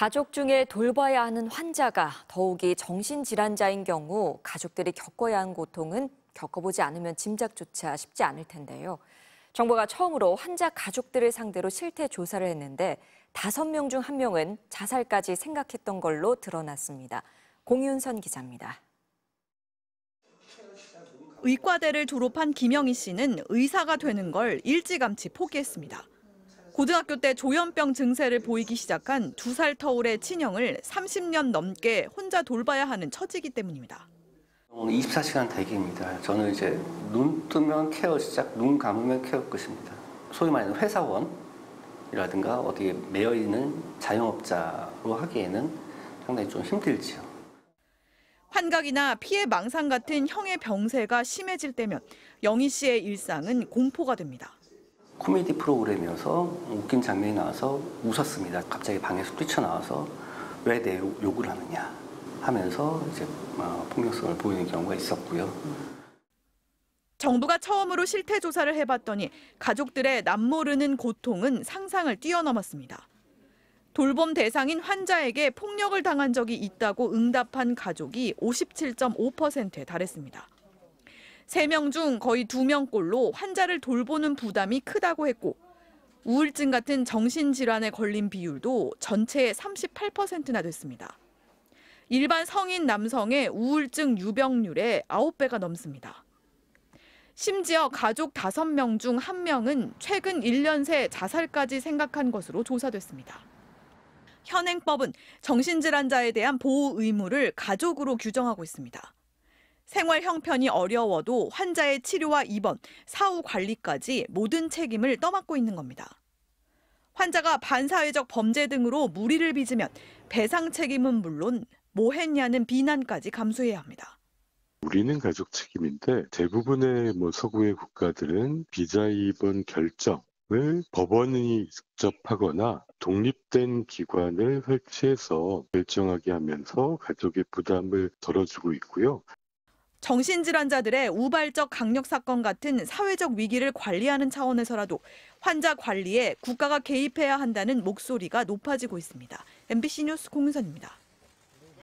가족 중에 돌봐야 하는 환자가 더욱이 정신질환자인 경우 가족들이 겪어야 하는 고통은 겪어보지 않으면 짐작조차 쉽지 않을 텐데요. 정부가 처음으로 환자 가족들을 상대로 실태 조사를 했는데 다섯 명 중 한 명은 자살까지 생각했던 걸로 드러났습니다. 공윤선 기자입니다. 의과대를 졸업한 김영희 씨는 의사가 되는 걸 일찌감치 포기했습니다. 고등학교 때 조현병 증세를 보이기 시작한 두 살 터울의 친형을 30년 넘게 혼자 돌봐야 하는 처지이기 때문입니다. 24시간 대기입니다. 저는 이제 눈 뜨면 케어 시작, 눈 감으면 케어 끝입니다. 소위 말하는 회사원이라든가 어디에 매여 있는 자영업자로 하기에는 상당히 좀 힘들지요. 환각이나 피해 망상 같은 형의 병세가 심해질 때면 영희 씨의 일상은 공포가 됩니다. 코미디 프로그램이어서 웃긴 장면이 나와서 웃었습니다. 갑자기 방에서 뛰쳐나와서 왜 내 욕을 하느냐 하면서 이제 어, 폭력성을 보이는 경우가 있었고요. 정부가 처음으로 실태 조사를 해봤더니 가족들의 남모르는 고통은 상상을 뛰어넘었습니다. 돌봄 대상인 환자에게 폭력을 당한 적이 있다고 응답한 가족이 57.5%에 달했습니다. 3명 중 거의 2명꼴로 환자를 돌보는 부담이 크다고 했고 우울증 같은 정신질환에 걸린 비율도 전체의 38%나 됐습니다. 일반 성인 남성의 우울증 유병률의 9배가 넘습니다. 심지어 가족 5명 중 1명은 최근 1년 새 자살까지 생각한 것으로 조사됐습니다. 현행법은 정신질환자에 대한 보호 의무를 가족으로 규정하고 있습니다. 생활 형편이 어려워도 환자의 치료와 입원, 사후 관리까지 모든 책임을 떠맡고 있는 겁니다. 환자가 반사회적 범죄 등으로 무리를 빚으면 배상 책임은 물론 뭐 했냐는 비난까지 감수해야 합니다. 우리는 가족 책임인데 대부분의 뭐 서구의 국가들은 비자 입원 결정 을 법원이 직접 하거나 독립된 기관을 설치해서 결정하게 하면서 가족의 부담을 덜어주고 있고요. 정신질환자들의 우발적 강력 사건 같은 사회적 위기를 관리하는 차원에서라도 환자 관리에 국가가 개입해야 한다는 목소리가 높아지고 있습니다. MBC 뉴스 공선입니다.